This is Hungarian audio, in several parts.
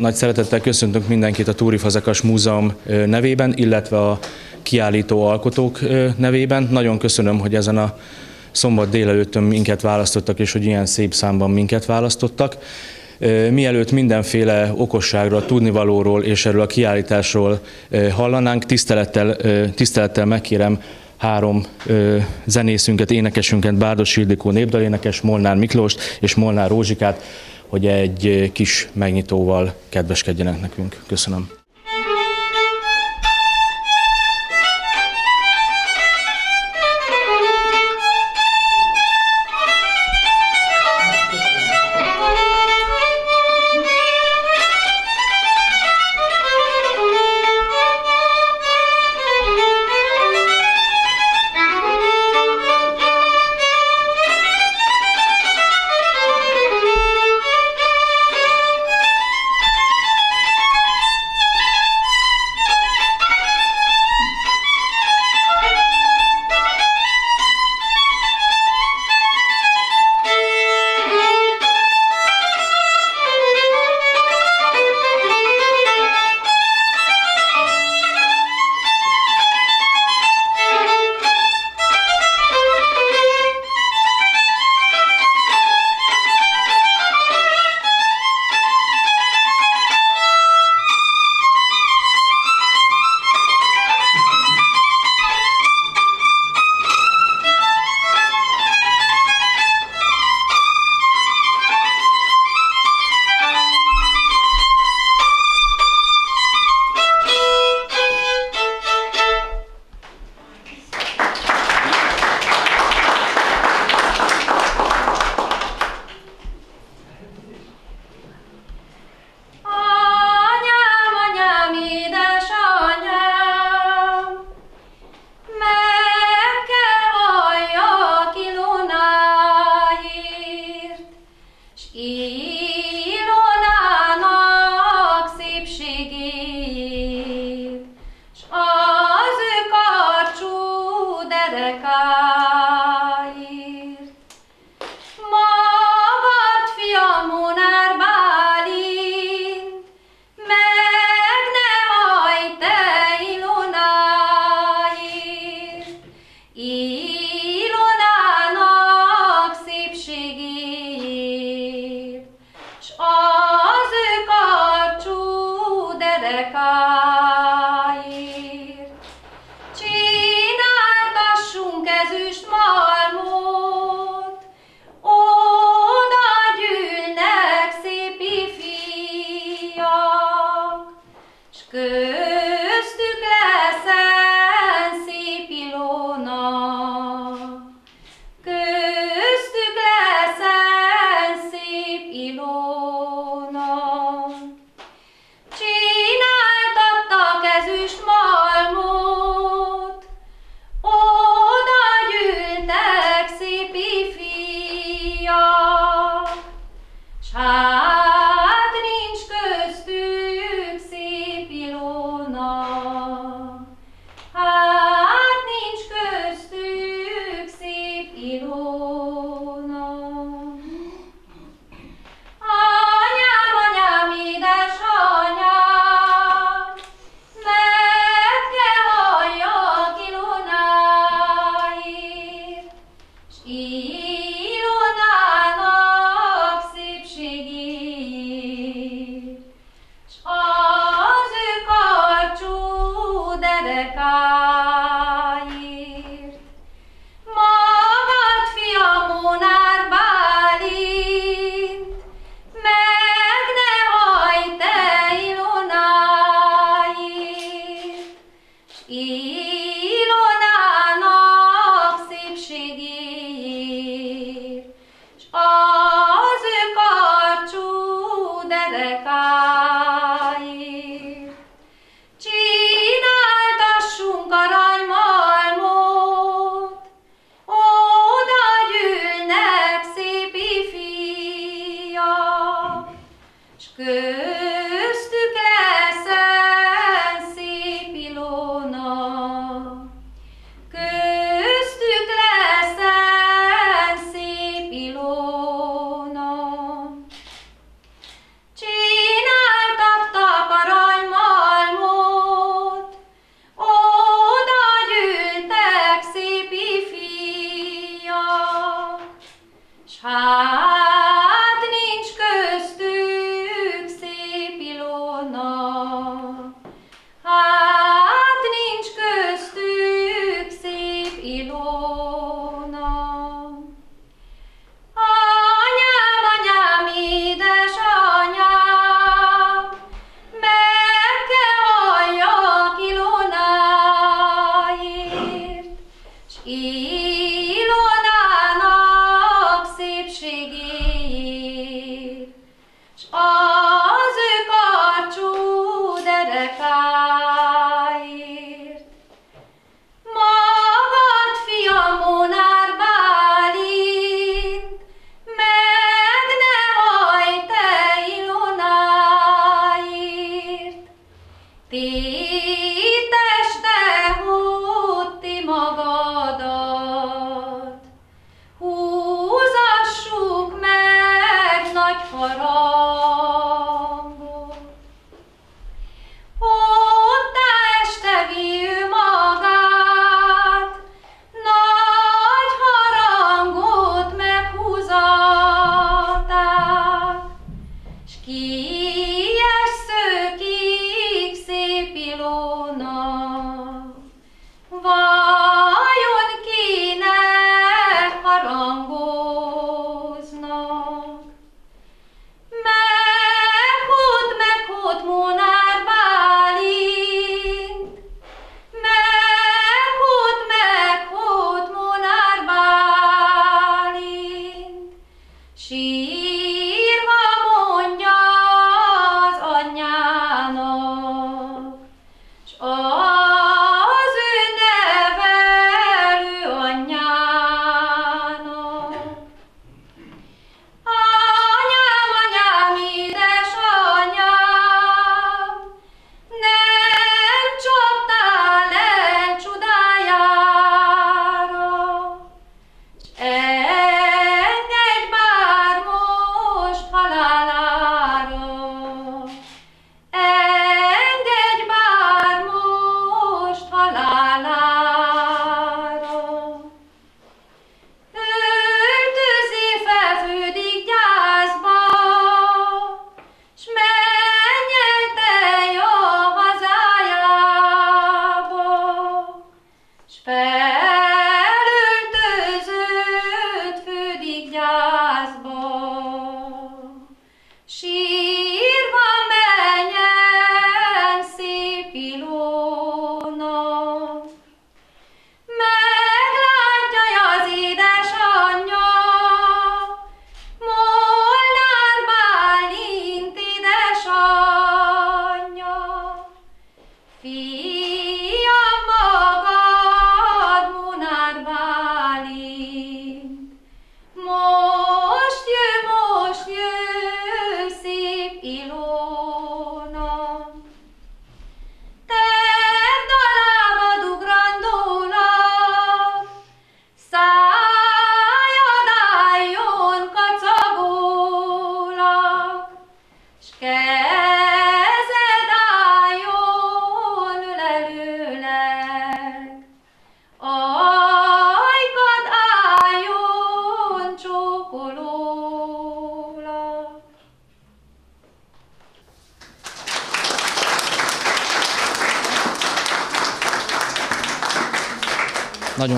Nagy szeretettel köszöntök mindenkit a Túri Fazekas Múzeum nevében, illetve a kiállító alkotók nevében. Nagyon köszönöm, hogy ezen a szombat délelőttön minket választottak, és hogy ilyen szép számban minket választottak. Mielőtt mindenféle okosságról, tudnivalóról és erről a kiállításról hallanánk, tisztelettel, tisztelettel megkérem három zenészünket, énekesünket, Bárdos Ildikó népdalénekes, Molnár Miklóst és Molnár Rózsikát, hogy egy kis megnyitóval kedveskedjenek nekünk. Köszönöm.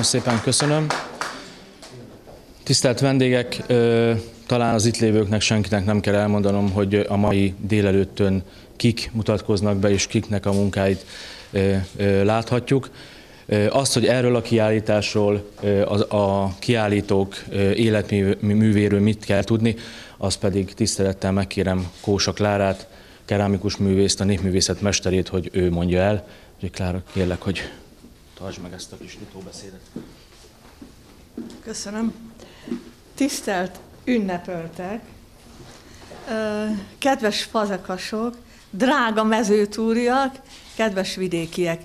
Nagyon szépen köszönöm. Tisztelt vendégek, talán az itt lévőknek senkinek nem kell elmondanom, hogy a mai délelőttön kik mutatkoznak be, és kiknek a munkáit láthatjuk. Azt, hogy erről a kiállításról, a kiállítók életművéről mit kell tudni, azt pedig tisztelettel megkérem Kósa Klárát, kerámikus művészt, a népművészet mesterét, hogy ő mondja el. Úgyhogy Klára, kérlek, hogy Tartsd meg ezt a kis nyitóbeszédet. Köszönöm. Tisztelt ünnepöltek, kedves fazakasok, drága mezőtúriak, kedves vidékiek.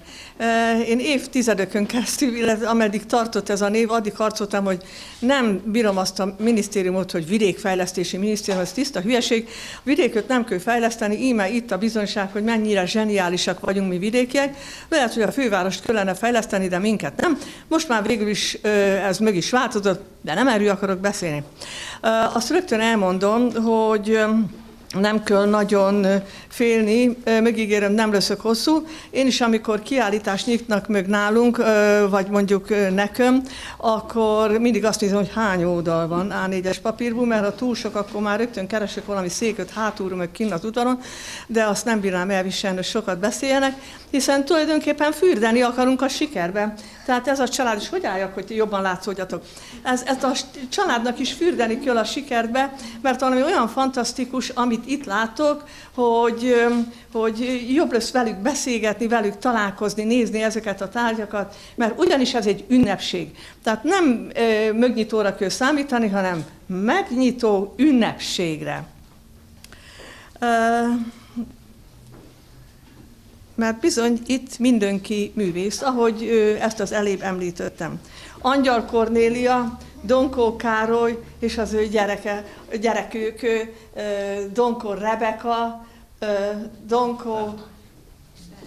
Én évtizedökön keresztül, illetve ameddig tartott ez a név, addig harcoltam, hogy nem bírom azt a minisztériumot, hogy vidékfejlesztési minisztérium, ez tiszta hülyeség. A vidéköt nem kell fejleszteni, íme itt a bizonyság, hogy mennyire zseniálisak vagyunk mi vidékiek. Lehet, hogy a fővárost kellene fejleszteni, de minket nem. Most már végül is ez meg is változott, de nem erről akarok beszélni. Azt rögtön elmondom, hogy nem kell nagyon félni, megígérem, nem leszek hosszú. Én is, amikor kiállítást nyitnak meg nálunk, vagy mondjuk nekem, akkor mindig azt nézem, hogy hány oldal van A4-es papírból, mert ha túl sok, akkor már rögtön keresek valami széköt hátulról, meg kint az udvaron, de azt nem bírnám elviselni, hogy sokat beszéljenek, hiszen tulajdonképpen fürdeni akarunk a sikerbe. Tehát ez a család is, hogy álljak, hogy jobban látszódjatok. Ez, ez a családnak is fürdeni kell a sikerbe, mert valami olyan fantasztikus, amit itt látok, hogy, hogy jobb lesz velük beszélgetni, velük találkozni, nézni ezeket a tárgyakat, mert ugyanis ez egy ünnepség. Tehát nem e, mögnyitóra kell számítani, hanem megnyitó ünnepségre. E, mert bizony itt mindenki művész, ahogy ezt az elébb említettem. Angyal Kornélia, Donkó Károly és az ő gyereke, gyerekük, Donkó Rebeka, Donkó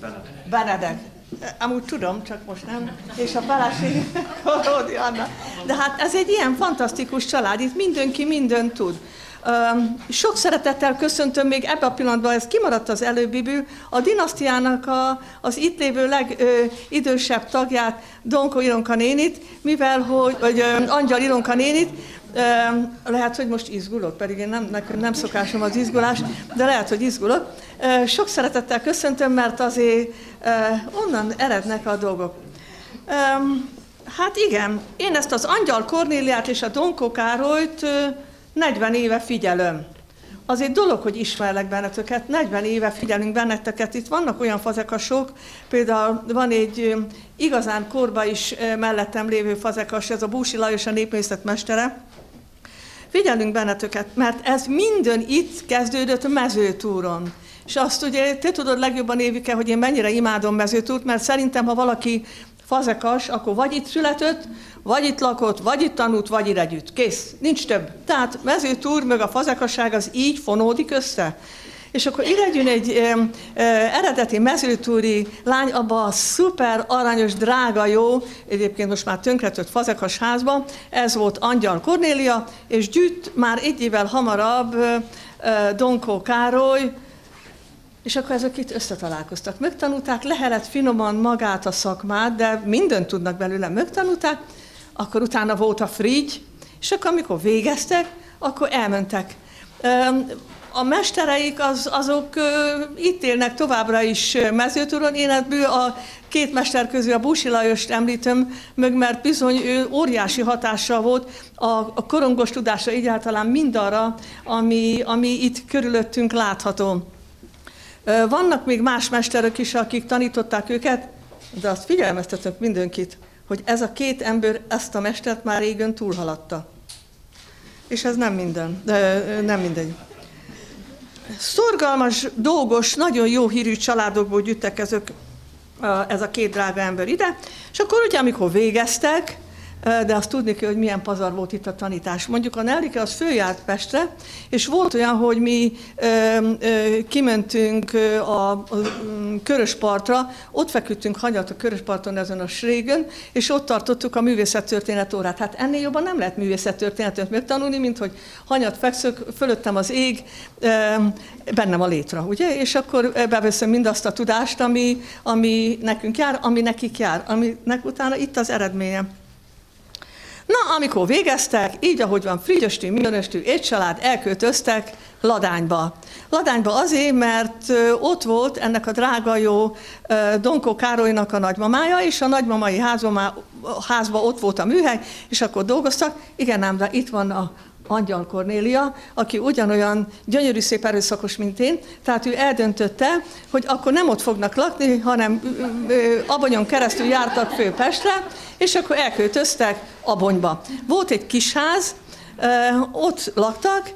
Benedek. Benedek. Amúgy tudom, csak most nem. És a feleség Koródi Anna. De hát ez egy ilyen fantasztikus család, itt mindenki mindent tud. Sok szeretettel köszöntöm még ebben a pillanatban, ez kimaradt az előbbiből, a dinasztiának a, az itt lévő legidősebb tagját, Donko Ilonka nénit, mivel hogy, vagy Angyal Ilonka nénit, lehet, hogy most izgulok, pedig én nem, nekem nem szokásom az izgulás, de lehet, hogy izgulok. Sok szeretettel köszöntöm, mert azért onnan erednek a dolgok. Hát igen, én ezt az Angyal Kornéliát és a Donko Károlyt 40 éve figyelem. Az egy dolog, hogy ismerlek benneteket, 40 éve figyelünk benneteket. Itt vannak olyan fazekasok, például van egy igazán korba is mellettem lévő fazekas, ez a Búsi Lajos a népmészet mestere. Figyelünk benneteket, mert ez minden itt kezdődött mezőtúron. És azt ugye, te tudod legjobban évike, hogy én mennyire imádom mezőtúrt, mert szerintem, ha valaki fazekas, akkor vagy itt született, vagy itt lakott, vagy itt tanult, vagy itt együtt. Kész, nincs több. Tehát mezőtúr meg a fazekasság az így fonódik össze. És akkor iregyűn egy e, e, eredeti mezőtúri lány abba a szuper aranyos, drága, jó, egyébként most már tönkretött fazekas házba, ez volt Angyal Kornélia, és gyűjt már egy évvel hamarabb e, Donkó Károly, és akkor ezek itt összetalálkoztak. Megtanulták, lehelet finoman magát a szakmát, de mindent tudnak belőle, megtanulták, akkor utána volt a frigy, és akkor amikor végeztek, akkor elmentek. A mestereik az, azok itt élnek továbbra is mezőtúron. Én a két mester közül a Búsi Lajost említem meg, mert bizony ő óriási hatással volt a, a korongos tudása egyáltalán mindarra, ami, ami itt körülöttünk látható. Vannak még más mesterek is, akik tanították őket, de azt figyelmeztetök mindenkit, hogy ez a két ember ezt a mestert már régen túlhaladta. És ez nem minden, de nem mindegy. Szorgalmas, dolgos, nagyon jó hírű családokból gyűjtek ezek, ez a két drága ember ide, és akkor ugye, amikor végeztek, de azt tudni kell, hogy milyen pazar volt itt a tanítás. Mondjuk a Nellike az följárt Pestre, és volt olyan, hogy mi ö, ö, kimentünk a, a Köröspartra, ott feküdtünk hanyat a Körösparton ezen a srégen, és ott tartottuk a művészettörténet órát. Hát ennél jobban nem lehet művészettörténetet megtanulni, mint hogy hanyat fekszök, fölöttem az ég, ö, bennem a létra, ugye? És akkor beveszem mindazt a tudást, ami, ami nekünk jár, ami nekik jár, aminek utána itt az eredménye. Na, amikor végeztek, így ahogy van, Frigyöstű, Mindenöstű, egy család elköltöztek Ladányba. Ladányba azért, mert ott volt ennek a drága jó Donkó Károlynak a nagymamája, és a nagymamai házban, házba ott volt a műhely, és akkor dolgoztak. Igen, ám, de itt van a Angyal Kornélia, aki ugyanolyan gyönyörű szép erőszakos, mint én, tehát ő eldöntötte, hogy akkor nem ott fognak lakni, hanem Abonyon keresztül jártak fő Pestre, és akkor elköltöztek Abonyba. Volt egy kis ház, ott laktak,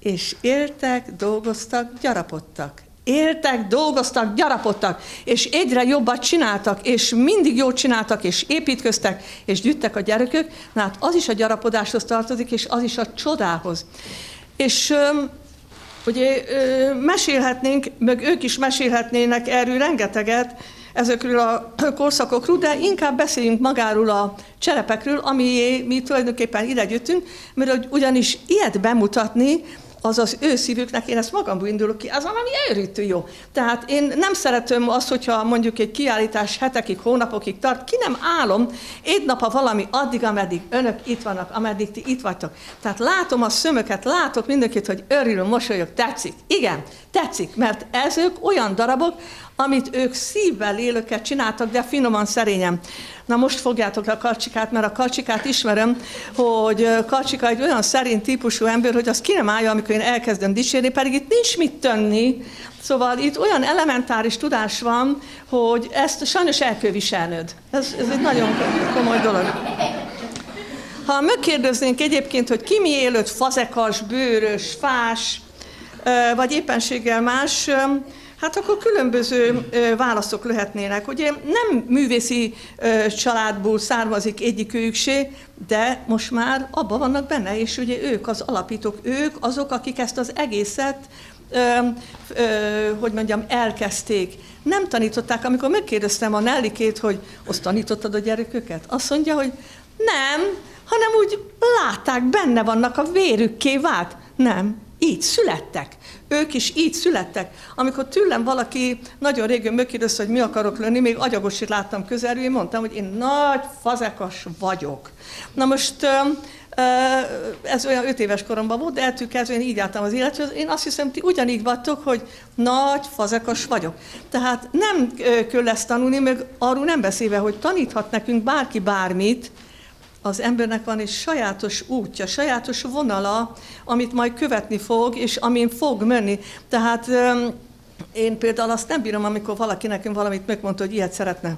és éltek, dolgoztak, gyarapodtak éltek, dolgoztak, gyarapodtak, és egyre jobbat csináltak, és mindig jót csináltak, és építköztek, és gyűjtek a gyerekök, na hát az is a gyarapodáshoz tartozik, és az is a csodához. És ugye mesélhetnénk, meg ők is mesélhetnének erről rengeteget, ezekről a korszakokról, de inkább beszéljünk magáról a cselepekről, ami mi tulajdonképpen ide jöttünk, mert ugyanis ilyet bemutatni, az az ő szívüknek, én ezt magamból indulok ki, az valami elrítő jó. Tehát én nem szeretem azt, hogyha mondjuk egy kiállítás hetekig, hónapokig tart, ki nem állom, egy nap a valami addig, ameddig önök itt vannak, ameddig ti itt vagytok. Tehát látom a szömöket, látok mindenkit, hogy örülöm, mosolyog, tetszik. Igen, tetszik, mert ezek olyan darabok, amit ők szívvel élőket csináltak, de finoman szerényen. Na most fogjátok a karcsikát, mert a karcsikát ismerem, hogy karcsika egy olyan szerint típusú ember, hogy az ki nem állja, amikor én elkezdem dicsérni, pedig itt nincs mit tenni. Szóval itt olyan elementáris tudás van, hogy ezt sajnos el kell viselnöd. Ez, ez egy nagyon komoly dolog. Ha megkérdeznénk egyébként, hogy ki mi élőt fazekas, bőrös, fás, vagy éppenséggel más, Hát akkor különböző válaszok lehetnének. Ugye nem művészi családból származik egyikőjük se, de most már abban vannak benne, és ugye ők az alapítók, ők azok, akik ezt az egészet, ö, ö, hogy mondjam, elkezdték. Nem tanították, amikor megkérdeztem a Nellikét, hogy azt tanítottad a gyereköket? Azt mondja, hogy nem, hanem úgy látták, benne vannak a vérükké vált. Nem, így születtek. Ők is így születtek. Amikor tőlem valaki nagyon régen megkérdezte, hogy mi akarok lenni, még agyagosít láttam közelről, én mondtam, hogy én nagy fazekas vagyok. Na most ez olyan öt éves koromban volt, de ettől kezdve én így álltam az élethez. Én azt hiszem, ti ugyanígy vagytok, hogy nagy fazekas vagyok. Tehát nem kell ezt tanulni, meg arról nem beszélve, hogy taníthat nekünk bárki bármit, az embernek van egy sajátos útja, sajátos vonala, amit majd követni fog, és amin fog menni. Tehát én például azt nem bírom, amikor valaki nekem valamit megmondta, hogy ilyet szeretne.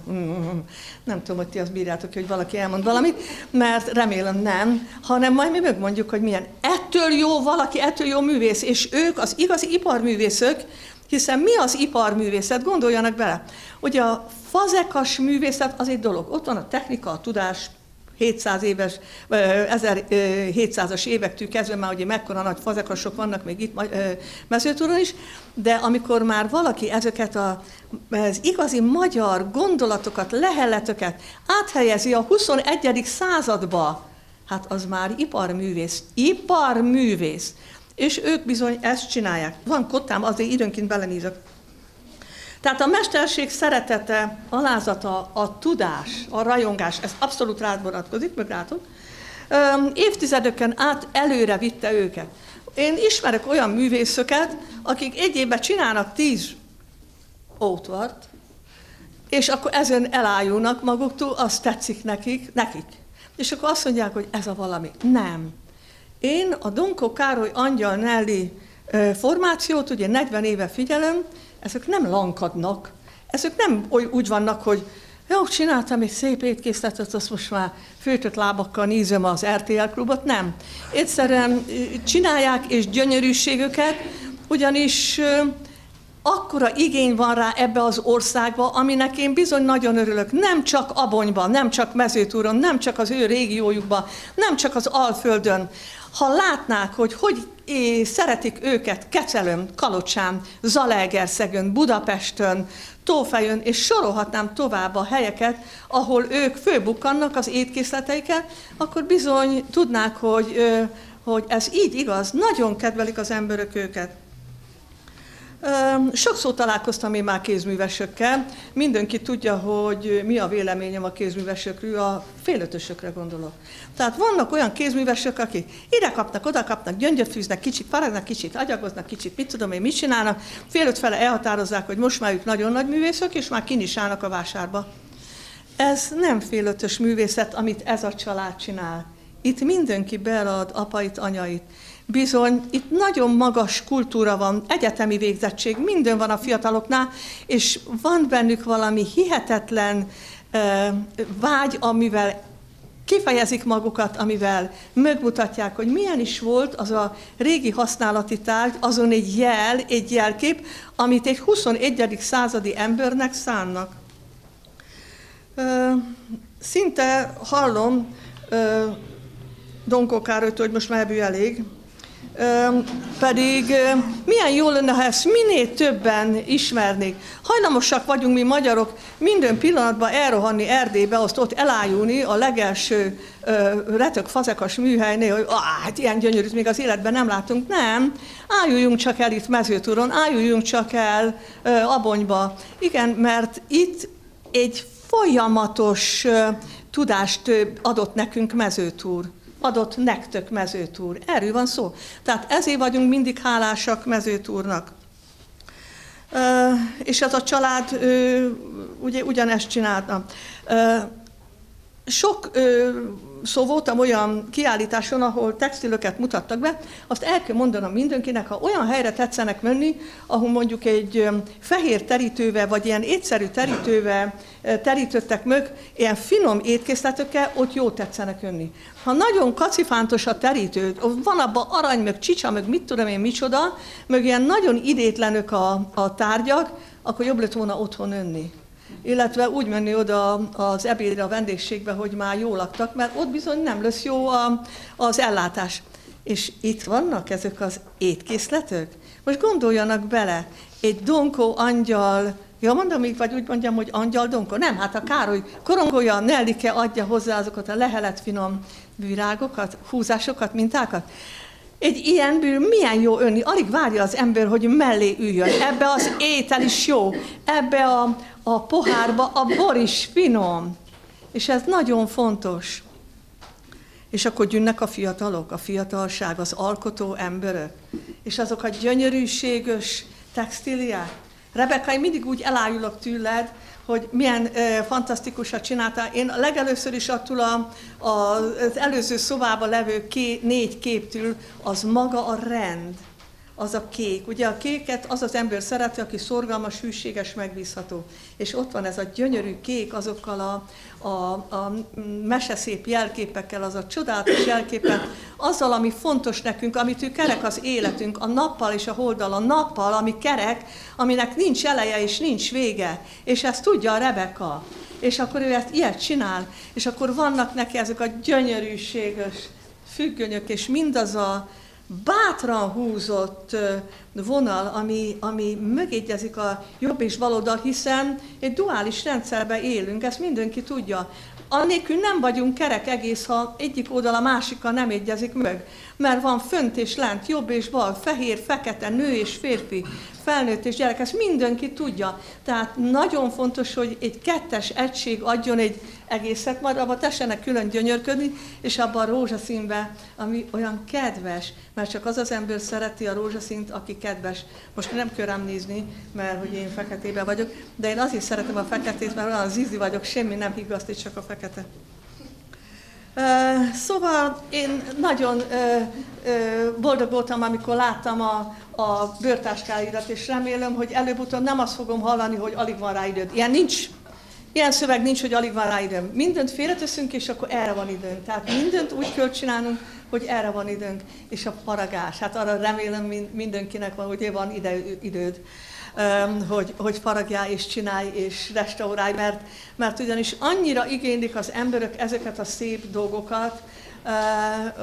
Nem tudom, hogy ti azt bírjátok, hogy valaki elmond valamit, mert remélem nem, hanem majd mi megmondjuk, hogy milyen. Ettől jó valaki, ettől jó művész, és ők az igazi iparművészök, hiszen mi az iparművészet? Gondoljanak bele. Ugye a fazekas művészet az egy dolog. Ott van a technika, a tudás, 700 éves, 1700-as évektől kezdve már ugye mekkora nagy fazekasok vannak még itt mezőtúron is, de amikor már valaki ezeket a, az igazi magyar gondolatokat, lehelleteket áthelyezi a 21. századba, hát az már iparművész. Iparművész. És ők bizony ezt csinálják. Van kottám, azért időnként belenézek. Tehát a mesterség szeretete, alázata, a tudás, a rajongás, ez abszolút rád vonatkozik, meg rátok. Évtizedeken át előre vitte őket. Én ismerek olyan művészöket, akik egy évben csinálnak tíz ótvart, és akkor ezen elájulnak maguktól, az tetszik nekik, nekik. És akkor azt mondják, hogy ez a valami. Nem. Én a Donkó Károly Angyal Nelly formációt ugye 40 éve figyelem, ezek nem lankadnak, ezek nem úgy vannak, hogy jó, csináltam egy szép étkészletet, azt most már főtött lábakkal nézem az RTL klubot. Nem. Egyszerűen csinálják és gyönyörűségüket, ugyanis akkora igény van rá ebbe az országba, aminek én bizony nagyon örülök. Nem csak Abonyban, nem csak Mezőtúron, nem csak az ő régiójukban, nem csak az Alföldön. Ha látnák, hogy hogy szeretik őket Kecelön, Kalocsán, Zalaegerszegön, Budapesten, Tófejön, és sorolhatnám tovább a helyeket, ahol ők főbukkannak az étkészleteiket, akkor bizony tudnák, hogy, hogy ez így igaz, nagyon kedvelik az emberek őket. Sokszor találkoztam én már kézművesökkel. Mindenki tudja, hogy mi a véleményem a kézművesökről, a félötösökre gondolok. Tehát vannak olyan kézművesök, akik ide kapnak, oda kapnak, gyöngyöt fűznek, kicsit faragnak, kicsit agyagoznak, kicsit mit tudom én, mit csinálnak. Félöt fele elhatározzák, hogy most már ők nagyon nagy művészek, és már kin is állnak a vásárba. Ez nem félötös művészet, amit ez a család csinál. Itt mindenki belead apait, anyait. Bizony, itt nagyon magas kultúra van, egyetemi végzettség, minden van a fiataloknál, és van bennük valami hihetetlen uh, vágy, amivel kifejezik magukat, amivel megmutatják, hogy milyen is volt az a régi használati tárgy, azon egy jel, egy jelkép, amit egy 21. századi embernek szánnak. Szinte hallom Donkó Károlytól, hogy most már ebből elég, pedig milyen jó lenne, ha ezt minél többen ismernék. Hajlamosak vagyunk mi magyarok minden pillanatban elrohanni Erdélybe, azt ott elájulni a legelső retök fazekas műhelynél, hogy hát ilyen gyönyörűt még az életben nem látunk. Nem, álljunk csak el itt mezőtúron, álljunk csak el Abonyba. Igen, mert itt egy folyamatos tudást adott nekünk mezőtúr adott nektek mezőtúr. Erről van szó. Tehát ezért vagyunk mindig hálásak mezőtúrnak. És ez a család ugye ugyanezt csinálta. Sok szó voltam olyan kiállításon, ahol textilöket mutattak be, azt el kell mondanom mindenkinek, ha olyan helyre tetszenek menni, ahol mondjuk egy fehér terítővel, vagy ilyen egyszerű terítővel terítettek meg, ilyen finom étkészletekkel, ott jó tetszenek önni. Ha nagyon kacifántos a terítő, van abban arany, meg csicsa, meg mit tudom én micsoda, meg ilyen nagyon idétlenök a, a tárgyak, akkor jobb lett volna otthon önni illetve úgy menni oda az ebédre, a vendégségbe, hogy már jól laktak, mert ott bizony nem lesz jó a, az ellátás. És itt vannak ezek az étkészletek? Most gondoljanak bele, egy donkó angyal, ja mondom így, vagy úgy mondjam, hogy angyal donkó? Nem, hát a Károly korongolja, Nellike adja hozzá azokat a lehelet finom virágokat, húzásokat, mintákat. Egy ilyen bűr milyen jó önni, alig várja az ember, hogy mellé üljön. Ebbe az étel is jó, ebbe a, a pohárba a bor is finom. És ez nagyon fontos. És akkor jönnek a fiatalok, a fiatalság, az alkotó emberek, és azok a gyönyörűséges textíliák. Rebeka, én mindig úgy elájulok tőled, hogy milyen e, fantasztikusat csináltál. Én legelőször is attól a, a, az előző szobában levő ké, négy képtől az maga a rend az a kék. Ugye a kéket az az ember szereti, aki szorgalmas, hűséges, megbízható. És ott van ez a gyönyörű kék azokkal a, a, a meseszép jelképekkel, az a csodálatos jelképek, azzal, ami fontos nekünk, amit ő kerek az életünk, a nappal és a holdal, a nappal, ami kerek, aminek nincs eleje és nincs vége. És ezt tudja a Rebeka. És akkor ő ezt ilyet csinál, és akkor vannak neki ezek a gyönyörűséges függönyök, és mindaz a, bátran húzott vonal, ami, ami mögégyezik a jobb és baloldal, hiszen egy duális rendszerben élünk, ezt mindenki tudja. Annélkül nem vagyunk kerek egész, ha egyik oldal a másikkal nem egyezik meg. Mert van fönt és lent, jobb és bal, fehér, fekete, nő és férfi, felnőtt és gyerek, ezt mindenki tudja. Tehát nagyon fontos, hogy egy kettes egység adjon egy egészet, majd abban tessenek külön gyönyörködni, és abban a rózsaszínbe, ami olyan kedves, mert csak az az ember szereti a rózsaszínt, aki kedves. Most nem kell rám nézni, mert hogy én feketébe vagyok, de én azért szeretem a feketét, mert olyan zizi vagyok, semmi nem higasztít, csak a fekete. Szóval én nagyon boldog voltam, amikor láttam a, a bőrtáskáidat, és remélem, hogy előbb-utóbb nem azt fogom hallani, hogy alig van rá időd. Ilyen nincs. Ilyen szöveg nincs, hogy alig van rá időm. Mindent félreteszünk, és akkor erre van időnk. Tehát mindent úgy kell csinálnunk, hogy erre van időnk. És a faragás, hát arra remélem mindenkinek van, hogy van ide, időd hogy, hogy faragjál és csinálj és restaurálj, mert, mert ugyanis annyira igénylik az emberek ezeket a szép dolgokat,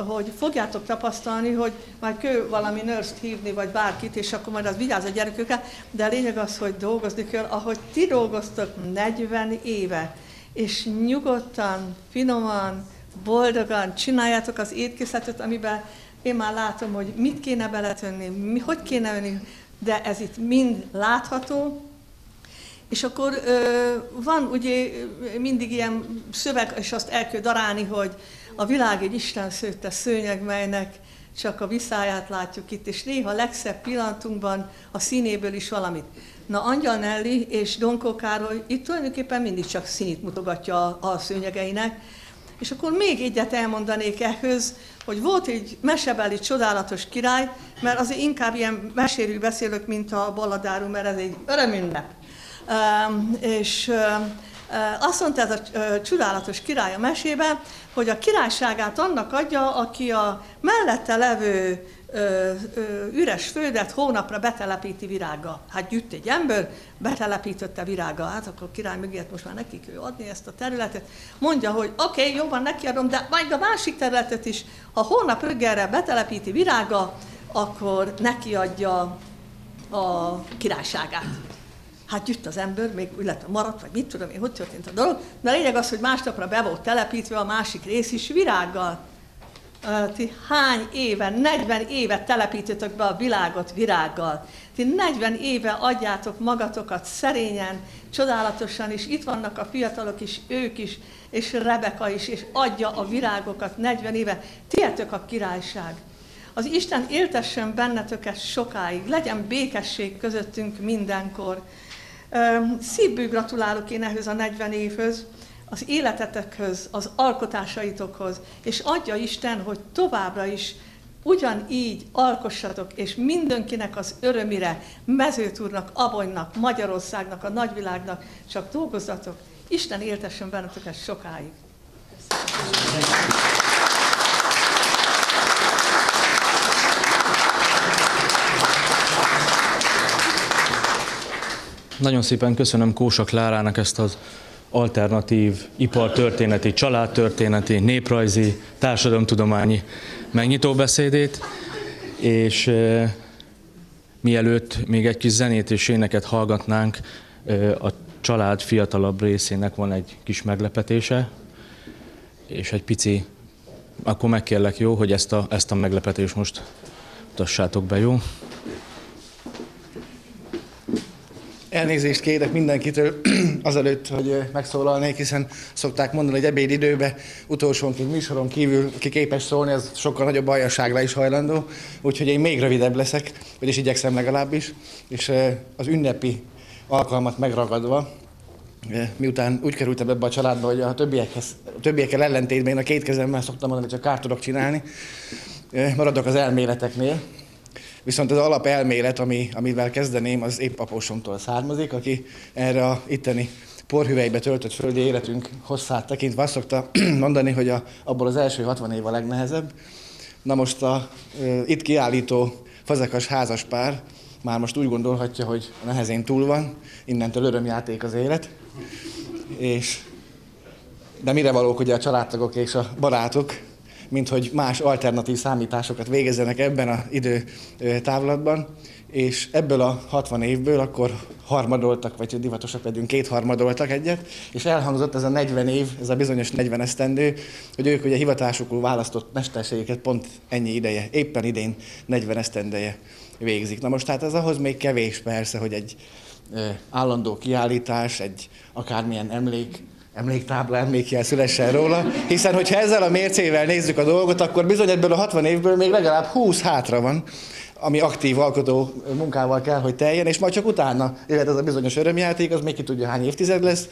hogy fogjátok tapasztalni, hogy majd kő valami nőrszt hívni, vagy bárkit, és akkor majd az vigyáz a gyerekükkel, de a lényeg az, hogy dolgozni kell, ahogy ti dolgoztok 40 éve, és nyugodtan, finoman, boldogan csináljátok az étkészletet, amiben én már látom, hogy mit kéne beletönni, mi, hogy kéne önni, de ez itt mind látható, és akkor van ugye mindig ilyen szöveg, és azt el kell darálni, hogy a világ egy Isten szőtte szőnyeg, melynek csak a viszáját látjuk itt, és néha legszebb pillanatunkban a színéből is valamit. Na, Angyal Nelly és Donkó Károly itt tulajdonképpen mindig csak színét mutogatja a, a szőnyegeinek, és akkor még egyet elmondanék ehhez, hogy volt egy mesebeli csodálatos király, mert azért inkább ilyen meséről beszélök, mint a balladáról, mert ez egy örömünnep. És azt mondta ez a csodálatos király a mesébe, hogy a királyságát annak adja, aki a mellette levő ö, ö, üres földet hónapra betelepíti virággal. Hát gyűjt egy ember, betelepítette virággal, hát akkor király megért most már nekik ő adni ezt a területet. Mondja, hogy oké, okay, jobban nekiadom, de majd a másik területet is, ha hónap reggelre betelepíti virággal, akkor neki adja a királyságát. Hát jött az ember, még illetve maradt, vagy mit tudom én, hogy történt a dolog, de a lényeg az, hogy másnapra be volt telepítve a másik rész is virággal ti hány éve, 40 éve telepítetek be a világot virággal. Ti 40 éve adjátok magatokat szerényen, csodálatosan, és itt vannak a fiatalok is, ők is, és Rebeka is, és adja a virágokat 40 éve. Tietök a királyság. Az Isten éltessen benneteket sokáig, legyen békesség közöttünk mindenkor. Szívből gratulálok én ehhez a 40 évhöz, az életetekhez, az alkotásaitokhoz, és adja Isten, hogy továbbra is ugyanígy alkossatok, és mindenkinek az örömire, mezőtúrnak, Abonynak, Magyarországnak, a nagyvilágnak, csak dolgozzatok, Isten éltessen benneteket sokáig. Nagyon szépen köszönöm Kósa Klárának ezt az alternatív ipartörténeti, családtörténeti, néprajzi, társadalomtudományi megnyitó beszédét, és e, mielőtt még egy kis zenét és éneket hallgatnánk, e, a család fiatalabb részének van egy kis meglepetése, és egy pici, akkor megkérlek jó, hogy ezt a, ezt a meglepetést most tassátok be, jó? Elnézést kérek mindenkitől azelőtt, hogy megszólalnék, hiszen szokták mondani, hogy ebédidőben utolsónként műsoron kívül ki képes szólni, ez sokkal nagyobb bajasságra is hajlandó, úgyhogy én még rövidebb leszek, vagyis igyekszem legalábbis, és az ünnepi alkalmat megragadva, miután úgy kerültem ebbe a családba, hogy a többiekhez, a többiekkel ellentétben én a két kezemmel szoktam mondani, hogy csak kárt tudok csinálni, maradok az elméleteknél, Viszont az alapelmélet, ami, amivel kezdeném, az épp apósomtól származik, aki erre a itteni porhüvelybe töltött földi életünk hosszát tekintve azt szokta mondani, hogy a, abból az első 60 év a legnehezebb. Na most a e, itt kiállító fazekas házaspár már most úgy gondolhatja, hogy nehezén túl van, innentől örömjáték az élet. És, de mire valók ugye a családtagok és a barátok, mint hogy más alternatív számításokat végezzenek ebben az idő távlatban, és ebből a 60 évből akkor harmadoltak, vagy divatosak vagyunk, kétharmadoltak egyet, és elhangzott ez a 40 év, ez a bizonyos 40 esztendő, hogy ők ugye hivatásukul választott mesterségeket pont ennyi ideje, éppen idén 40 esztendeje végzik. Na most hát ez ahhoz még kevés persze, hogy egy állandó kiállítás, egy akármilyen emlék emléktábla, emlékjel szülessen róla, hiszen hogyha ezzel a mércével nézzük a dolgot, akkor bizony ebből a 60 évből még legalább 20 hátra van, ami aktív alkotó munkával kell, hogy teljen, és majd csak utána jöhet ez a bizonyos örömjáték, az még ki tudja hány évtized lesz,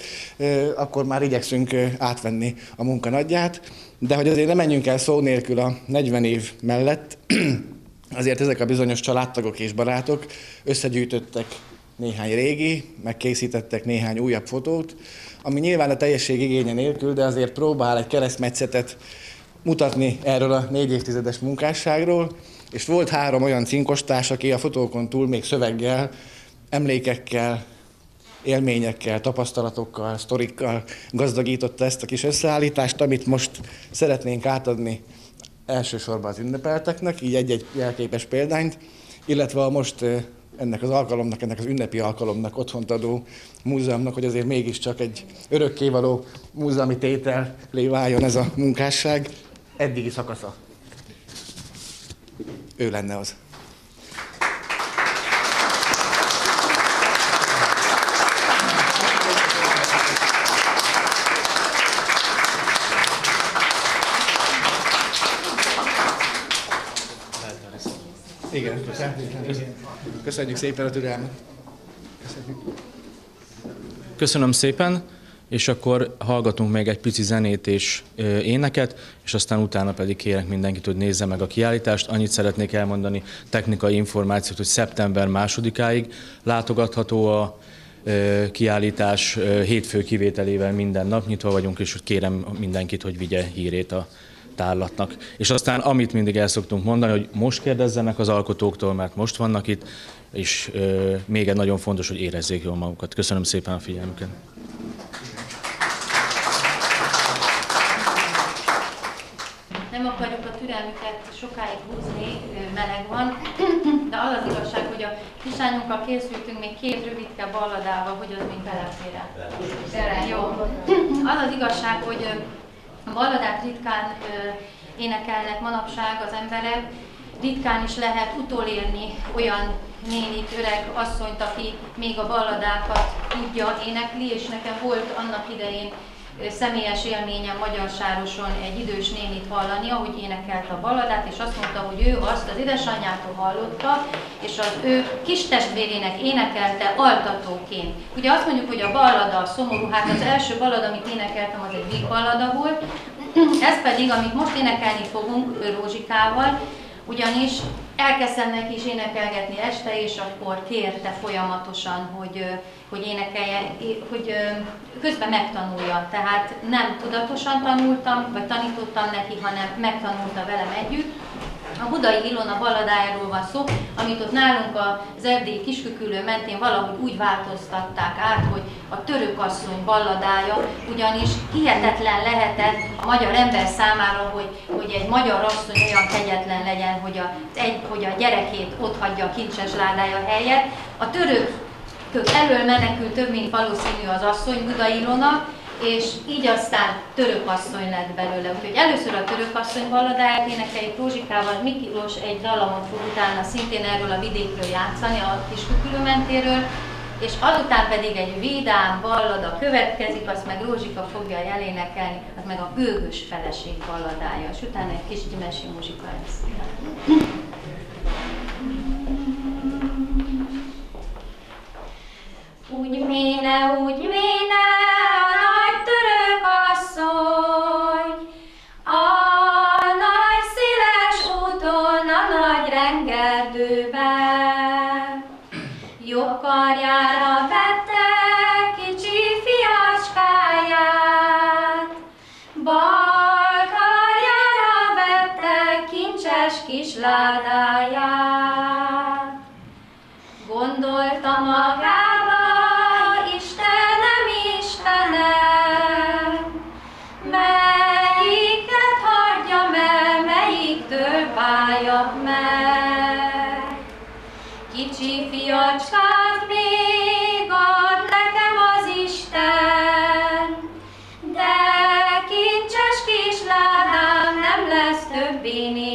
akkor már igyekszünk átvenni a munka nagyját. De hogy azért nem menjünk el szó nélkül a 40 év mellett, azért ezek a bizonyos családtagok és barátok összegyűjtöttek néhány régi, megkészítettek néhány újabb fotót, ami nyilván a teljesség igénye nélkül, de azért próbál egy keresztmetszetet mutatni erről a négy évtizedes munkásságról, és volt három olyan cinkostárs, aki a fotókon túl még szöveggel, emlékekkel, élményekkel, tapasztalatokkal, sztorikkal gazdagította ezt a kis összeállítást, amit most szeretnénk átadni elsősorban az ünnepelteknek, így egy-egy jelképes példányt, illetve a most ennek az alkalomnak, ennek az ünnepi alkalomnak otthont adó múzeumnak, hogy azért mégiscsak egy örökkévaló múzeumi tétel váljon ez a munkásság. Eddigi szakasza. Ő lenne az. Igen, köszönjük szépen a türelmet. Köszönjük. Köszönöm szépen, és akkor hallgatunk még egy pici zenét és éneket, és aztán utána pedig kérek mindenkit, hogy nézze meg a kiállítást. Annyit szeretnék elmondani technikai információt, hogy szeptember másodikáig látogatható a kiállítás hétfő kivételével minden nap nyitva vagyunk, és kérem mindenkit, hogy vigye hírét a tárlatnak. És aztán, amit mindig el szoktunk mondani, hogy most kérdezzenek az alkotóktól, mert most vannak itt, és ö, még egy nagyon fontos, hogy érezzék jól magukat. Köszönöm szépen a figyelmüket. Nem akarjuk a türelmüket sokáig húzni, meleg van, de az az igazság, hogy a kisányunkkal készültünk még két rövidke balladával, hogy az még belefér Jó. Az az igazság, hogy a balladát ritkán ö, énekelnek manapság az emberek, ritkán is lehet utolérni olyan nénit, öreg asszonyt, aki még a balladákat tudja énekli, és nekem volt annak idején személyes élményem Magyarsároson egy idős nénit hallani, ahogy énekelte a balladát, és azt mondta, hogy ő azt az édesanyjától hallotta, és az ő kis testvérének énekelte altatóként. Ugye azt mondjuk, hogy a ballada a szomorú, hát az első ballada, amit énekeltem, az egy ballada volt, ez pedig, amit most énekelni fogunk Rózsikával, ugyanis elkezdtem neki is énekelgetni este, és akkor kérte folyamatosan, hogy, hogy énekelje, hogy közben megtanulja. Tehát nem tudatosan tanultam, vagy tanítottam neki, hanem megtanulta velem együtt. A Budai Ilona balladájáról van szó, amit ott nálunk az erdélyi kiskükülő mentén valahogy úgy változtatták át, hogy a török asszony balladája, ugyanis hihetetlen lehetett a magyar ember számára, hogy, hogy egy magyar asszony olyan kegyetlen legyen, hogy a, egy, hogy a gyerekét ott hagyja a kincses ládája helyett. A török elől menekült több, mint valószínű az asszony Budai Ilona, és így aztán török asszony lett belőle. Úgyhogy először a török asszony balladáját énekeljük Rózsikával, Mikilos egy dallamot fog utána szintén erről a vidékről játszani, a kis mentéről, és azután pedig egy vidám ballada következik, azt meg Rózsika fogja elénekelni, az meg a bőgös feleség balladája, és utána egy kis gyümesi muzsika lesz. Úgy méne, úgy méne, a nagy török asszony, a nagy széles úton, a nagy rengerdőben. Jobb karjára lesz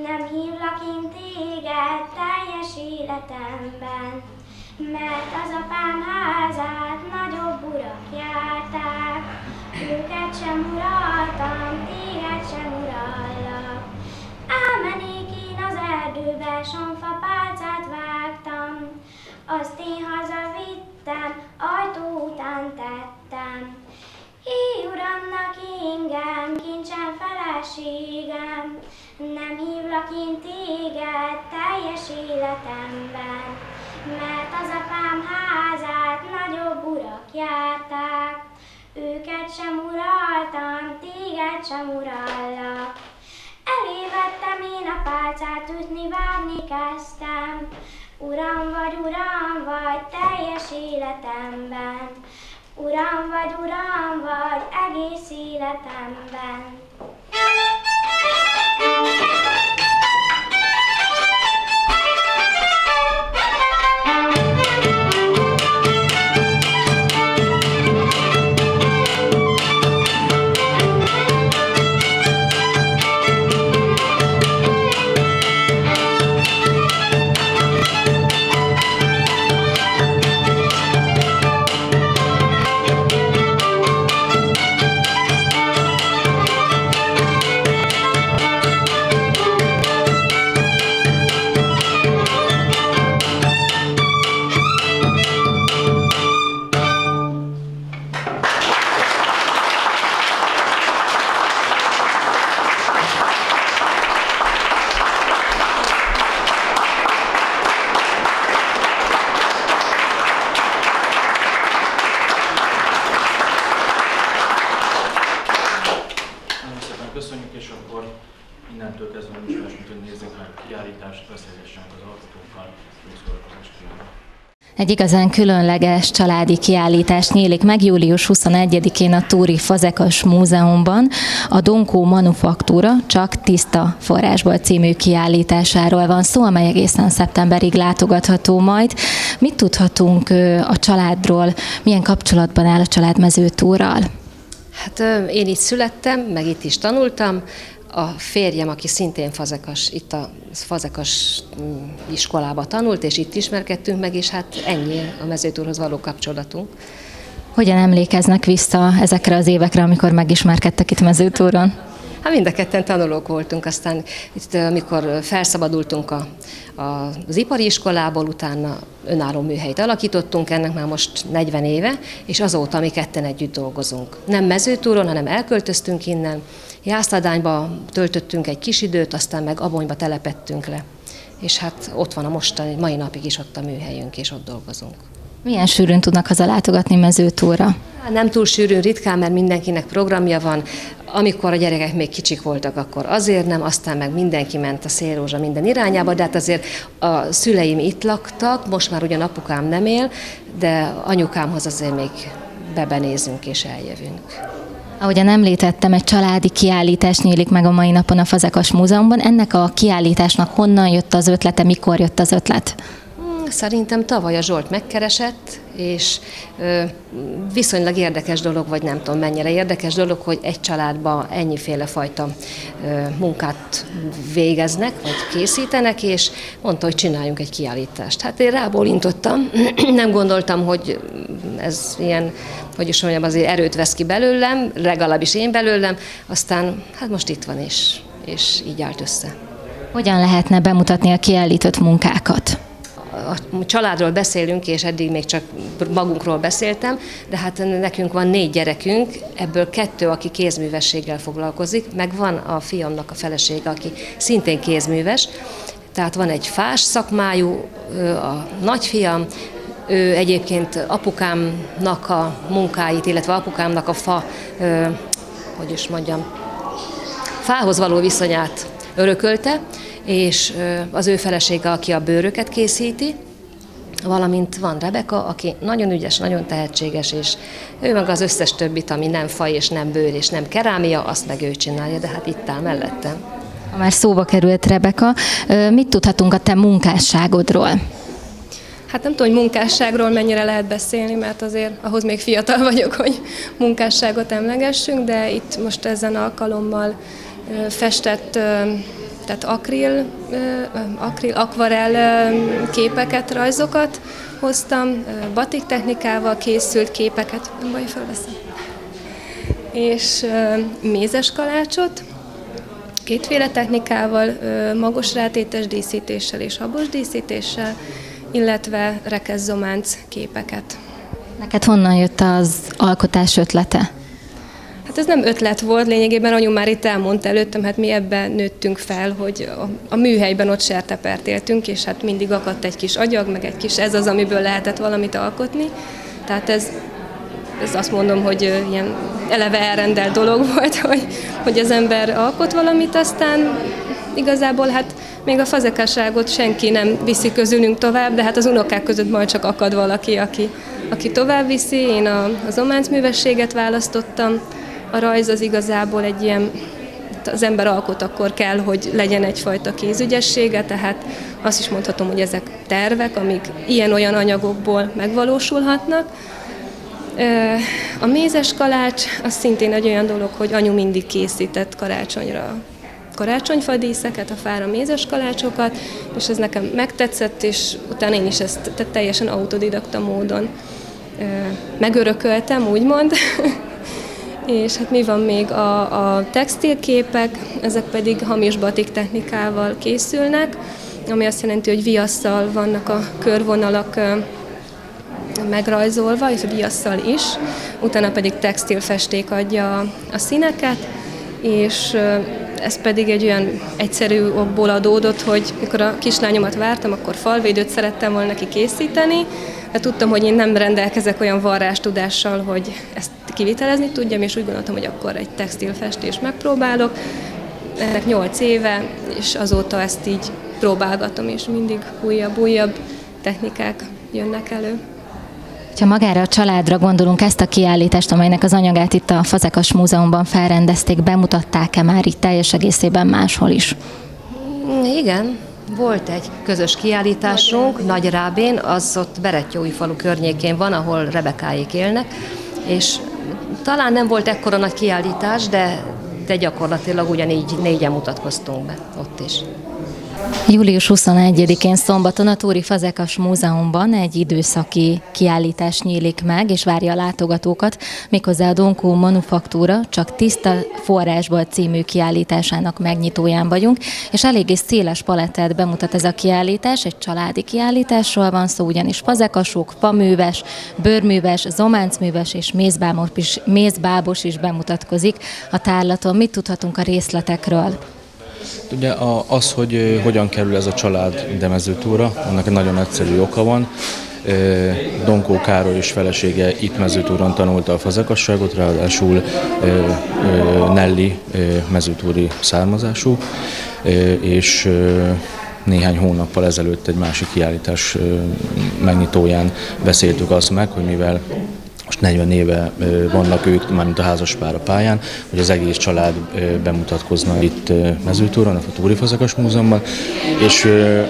nem hívlak én téged teljes életemben, mert az apám házát nagyobb urak járták, őket sem uraltam, téged sem urallak. Elmennék én az erdőbe, sonfa pálcát vágtam, azt én hazavittem, ajtó után tettem. Hé, uramnak ingem, kincsen feleségem, nem hívlak én téged teljes életemben, mert az apám házát nagyobb urak járták, őket sem uraltam, téged sem urallak. Elévettem én a pálcát, ütni, vágni kezdtem. Uram vagy, uram vagy, teljes életemben. Uram vagy, uram vagy, egész életemben. Igazán különleges családi kiállítás nyílik meg július 21-én a Túri Fazekas Múzeumban. A Donkó Manufaktúra csak tiszta forrásból című kiállításáról van szó, amely egészen szeptemberig látogatható majd. Mit tudhatunk a családról, milyen kapcsolatban áll a család mezőtúrral? Hát én itt születtem, meg itt is tanultam. A férjem, aki szintén fazekas, itt a fazekas mm, iskolába tanult, és itt ismerkedtünk meg, és hát ennyi a mezőtúrhoz való kapcsolatunk. Hogyan emlékeznek vissza ezekre az évekre, amikor megismerkedtek itt mezőtúron? Hát mind a ketten tanulók voltunk, aztán itt, amikor felszabadultunk a, a, az ipari iskolából, utána önálló műhelyt alakítottunk, ennek már most 40 éve, és azóta mi ketten együtt dolgozunk. Nem mezőtúron, hanem elköltöztünk innen, Jászladányba töltöttünk egy kis időt, aztán meg Abonyba telepettünk le. És hát ott van a mostani, mai napig is ott a műhelyünk, és ott dolgozunk. Milyen sűrűn tudnak hazalátogatni mezőtúra? Nem túl sűrűn, ritkán, mert mindenkinek programja van. Amikor a gyerekek még kicsik voltak, akkor azért nem, aztán meg mindenki ment a szélrózsa minden irányába, de hát azért a szüleim itt laktak, most már ugyan apukám nem él, de anyukámhoz azért még bebenézünk és eljövünk. Ahogyan említettem, egy családi kiállítás nyílik meg a mai napon a Fazekas Múzeumban. Ennek a kiállításnak honnan jött az ötlete, mikor jött az ötlet? Szerintem tavaly a Zsolt megkeresett, és viszonylag érdekes dolog, vagy nem tudom mennyire érdekes dolog, hogy egy családban ennyiféle fajta munkát végeznek, vagy készítenek, és mondta, hogy csináljunk egy kiállítást. Hát én rábólintottam, nem gondoltam, hogy ez ilyen, hogy is mondjam, azért erőt vesz ki belőlem, legalábbis én belőlem, aztán hát most itt van, és, és így állt össze. Hogyan lehetne bemutatni a kiállított munkákat? A családról beszélünk, és eddig még csak magunkról beszéltem, de hát nekünk van négy gyerekünk, ebből kettő, aki kézművességgel foglalkozik, meg van a fiamnak a felesége, aki szintén kézműves, tehát van egy fás szakmájú, a nagyfiam, ő egyébként apukámnak a munkáit, illetve apukámnak a fa, hogy is mondjam, fához való viszonyát örökölte, és az ő felesége, aki a bőröket készíti, valamint van Rebeka, aki nagyon ügyes, nagyon tehetséges, és ő meg az összes többit, ami nem fa és nem bőr és nem kerámia, azt meg ő csinálja, de hát itt áll mellettem. Ha már szóba került Rebeka, mit tudhatunk a te munkásságodról? Hát nem tudom, hogy munkásságról mennyire lehet beszélni, mert azért ahhoz még fiatal vagyok, hogy munkásságot emlegessünk, de itt most ezen alkalommal festett tehát akril, akril akvarel képeket, rajzokat hoztam, batik technikával készült képeket, baj, felveszem, és mézes kalácsot, kétféle technikával, magos rátétes díszítéssel és habos díszítéssel, illetve rekezzománc képeket. Neked honnan jött az alkotás ötlete? Hát ez nem ötlet volt, lényegében anyu már itt elmondta előttem, hát mi ebben nőttünk fel, hogy a, a műhelyben ott sertepert éltünk, és hát mindig akadt egy kis agyag, meg egy kis ez az, amiből lehetett valamit alkotni. Tehát ez, ez azt mondom, hogy ilyen eleve elrendelt dolog volt, hogy, hogy az ember alkot valamit, aztán igazából hát még a fazekasságot senki nem viszi közülünk tovább, de hát az unokák között majd csak akad valaki, aki, aki tovább viszi. Én a, az ománcművességet választottam, a rajz az igazából egy ilyen, az ember alkot, akkor kell, hogy legyen egyfajta kézügyessége, tehát azt is mondhatom, hogy ezek tervek, amik ilyen-olyan anyagokból megvalósulhatnak. A mézes kalács az szintén egy olyan dolog, hogy anyu mindig készített karácsonyra karácsonyfadíszeket, a fára mézes kalácsokat, és ez nekem megtetszett, és utána én is ezt tehát teljesen autodidakta módon megörököltem, úgymond, És hát mi van még? A, a textilképek, ezek pedig hamis batik technikával készülnek, ami azt jelenti, hogy viasszal vannak a körvonalak megrajzolva, és a viasszal is, utána pedig textilfesték adja a színeket, és ez pedig egy olyan egyszerű okból adódott, hogy mikor a kislányomat vártam, akkor falvédőt szerettem volna neki készíteni, de tudtam, hogy én nem rendelkezek olyan varrástudással, hogy ezt kivitelezni tudjam, és úgy gondoltam, hogy akkor egy textilfestés megpróbálok. Ennek 8 éve, és azóta ezt így próbálgatom, és mindig újabb, újabb technikák jönnek elő. Ha magára a családra gondolunk, ezt a kiállítást, amelynek az anyagát itt a Fazekas Múzeumban felrendezték, bemutatták-e már itt teljes egészében máshol is? Igen, volt egy közös kiállításunk Nagy Rábén, az ott falu környékén van, ahol Rebekáik élnek, és talán nem volt ekkora nagy kiállítás, de, de gyakorlatilag ugyanígy négyen mutatkoztunk be ott is. Július 21-én szombaton a Tóri Fazekas Múzeumban egy időszaki kiállítás nyílik meg, és várja a látogatókat, méghozzá a Donkó Manufaktúra csak tiszta forrásból című kiállításának megnyitóján vagyunk, és eléggé széles palettát bemutat ez a kiállítás, egy családi kiállításról van szó, ugyanis fazekasok, faműves, bőrműves, zománcműves és mézbábos is, mézbábos is bemutatkozik a tárlaton. Mit tudhatunk a részletekről? Ugye az, hogy hogyan kerül ez a család demezőtúra, annak egy nagyon egyszerű oka van. Donkó Károly és felesége itt mezőtúron tanulta a fazekasságot, ráadásul Nelly mezőtúri származású, és néhány hónappal ezelőtt egy másik kiállítás megnyitóján beszéltük azt meg, hogy mivel most 40 éve vannak ők, mármint a házaspár a pályán, hogy az egész család bemutatkozna itt Mezőtúron, a Túri Fazekas Múzeumban, és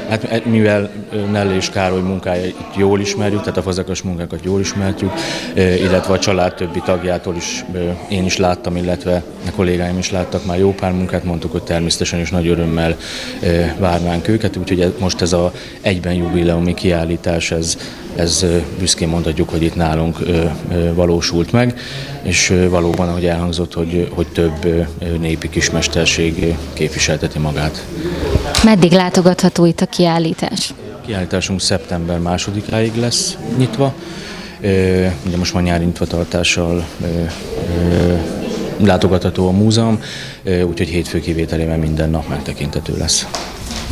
hát e, mivel Nelly és Károly munkája itt jól ismerjük, tehát a fazekas munkákat jól ismerjük, illetve a család többi tagjától is én is láttam, illetve a kollégáim is láttak már jó pár munkát, mondtuk, hogy természetesen is nagy örömmel várnánk őket, úgyhogy most ez a egyben jubileumi kiállítás, ez, ez büszkén mondhatjuk, hogy itt nálunk valósult meg, és valóban, ahogy elhangzott, hogy, hogy több népi kismesterség képviselteti magát. Meddig látogatható itt a kiállítás? A kiállításunk szeptember másodikáig lesz nyitva. Ugye most már nyári nyitvatartással látogatható a múzeum, úgyhogy hétfő kivételével minden nap megtekintető lesz.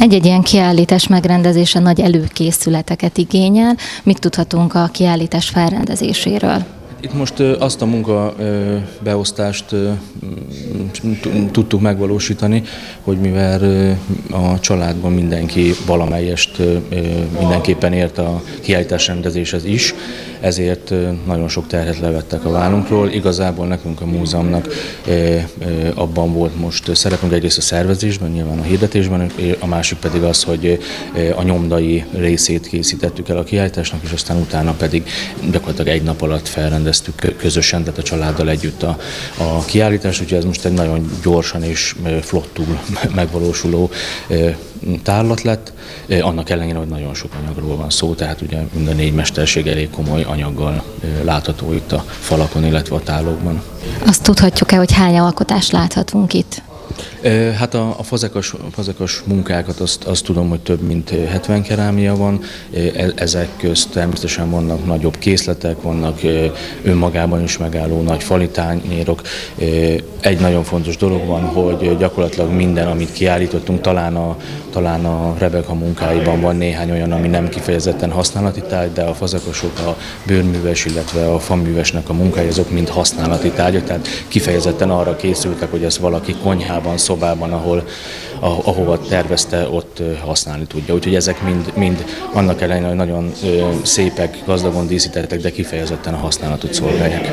Egy-egy ilyen kiállítás megrendezése nagy előkészületeket igényel. Mit tudhatunk a kiállítás felrendezéséről? Itt most azt a munkabeosztást tudtuk megvalósítani, hogy mivel a családban mindenki valamelyest mindenképpen ért a kiállítás rendezéshez is, ezért nagyon sok terhet levettek a vállunkról. Igazából nekünk a múzeumnak abban volt most szerepünk egyrészt a szervezésben, nyilván a hirdetésben, a másik pedig az, hogy a nyomdai részét készítettük el a kiállításnak, és aztán utána pedig gyakorlatilag egy nap alatt felrendeztük közösen, tehát a családdal együtt a, a kiállítást, úgyhogy ez most egy nagyon gyorsan és flottul megvalósuló tárlat lett, annak ellenére, hogy nagyon sok anyagról van szó, tehát ugye mind a négy mesterség elég komoly anyaggal látható itt a falakon, illetve a tálokban. Azt tudhatjuk-e, hogy hány alkotást láthatunk itt? Hát a, a fazekas, fazekas munkákat azt, azt tudom, hogy több mint 70 kerámia van. E, ezek közt természetesen vannak nagyobb készletek, vannak önmagában is megálló nagy falitányérok. Egy nagyon fontos dolog van, hogy gyakorlatilag minden, amit kiállítottunk, talán a, talán a Rebeka munkáiban van néhány olyan, ami nem kifejezetten használati tárgy, de a fazakosok, a bőrműves, illetve a faművesnek a munkái, azok mind használati tárgyak, tehát kifejezetten arra készültek, hogy ezt valaki konyhában szobában, ahol, ahova tervezte, ott használni tudja. Úgyhogy ezek mind, mind annak ellenére, hogy nagyon szépek, gazdagon díszítettek, de kifejezetten a használatot szolgálják.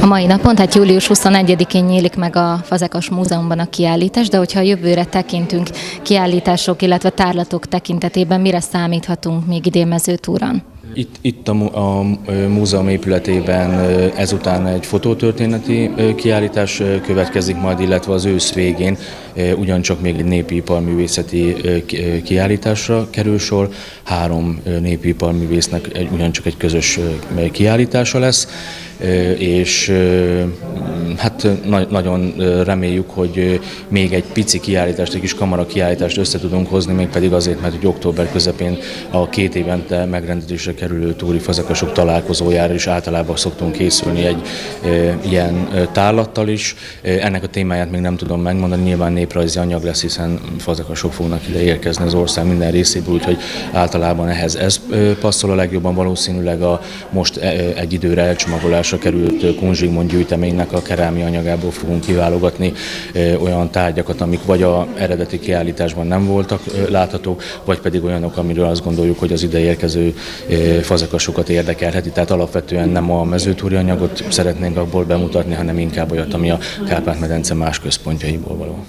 A mai napon, tehát július 21-én nyílik meg a Fazekas Múzeumban a kiállítás, de hogyha jövőre tekintünk kiállítások, illetve tárlatok tekintetében, mire számíthatunk még idén mezőtúran? Itt, itt a, a múzeum épületében ezután egy fotótörténeti kiállítás következik majd, illetve az ősz végén ugyancsak még egy népi iparművészeti kiállításra kerül sor. Három népi iparművésznek ugyancsak egy közös kiállítása lesz és hát nagyon reméljük, hogy még egy pici kiállítást, egy kis kamara kiállítást össze tudunk hozni, még pedig azért, mert hogy október közepén a két évente megrendezésre kerülő túri fazekasok találkozójára is általában szoktunk készülni egy ilyen tárlattal is. Ennek a témáját még nem tudom megmondani, nyilván néprajzi anyag lesz, hiszen fazekasok fognak ide érkezni az ország minden részéből, úgyhogy általában ehhez ez passzol a legjobban, valószínűleg a most egy időre elcsomagolás kiállításra került Kunzsigmond gyűjteménynek a kerámia anyagából fogunk kiválogatni olyan tárgyakat, amik vagy a eredeti kiállításban nem voltak láthatók, vagy pedig olyanok, amiről azt gondoljuk, hogy az ide érkező fazekasokat érdekelheti. Tehát alapvetően nem a mezőtúri anyagot szeretnénk abból bemutatni, hanem inkább olyat, ami a Kárpát-medence más központjaiból való.